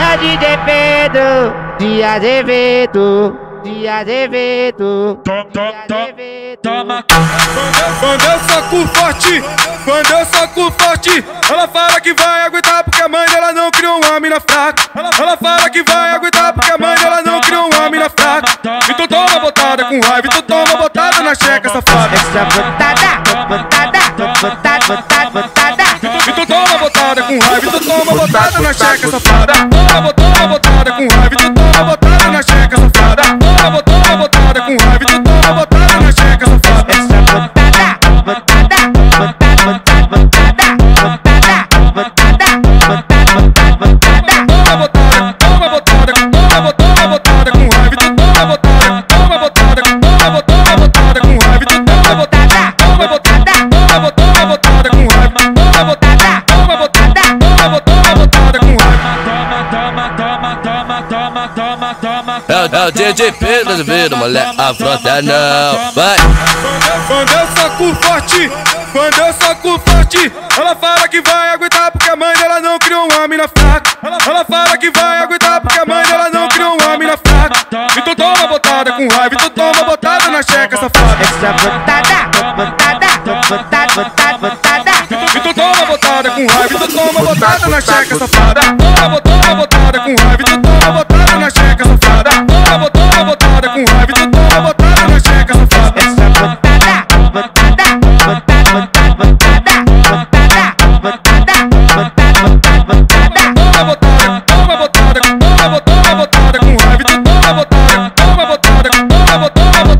É DJ Pedro de Azevedo, de Azevedo, de Azevedo. Toma, quando eu soco forte, quando eu soco forte, ela fala que vai aguentar porque a mãe dela não criou uma mina fraca. Ela, ela fala que vai aguentar porque a mãe dela não criou uma mina fraca. Então toma botada com raiva, então toma botada na checa safada. Essa botada, botada, botada, botada, botada. Um rave tu toma botada na checa safada. Toma botada toma, toma, toma, toma, É, o- DJ Pedro Azevedo, moleque, afronta não, vai. Quando eu soco forte, quando eu soco forte, ela fala que vai aguentar porque a mãe dela não criou uma mina fraca. Ela, ela fala que vai aguentar porque a mãe dela não criou uma mina fraca. Então toma botada com raiva, então toma botada na checa safada. Essa botada, botada, botada, botada, botada. Então toma botada com raiva, então toma botada na checa safada. Toma, toma botada com raiva, então toma botada toma botada, toma botada com raiva de toma botada, toma botada, toma botada,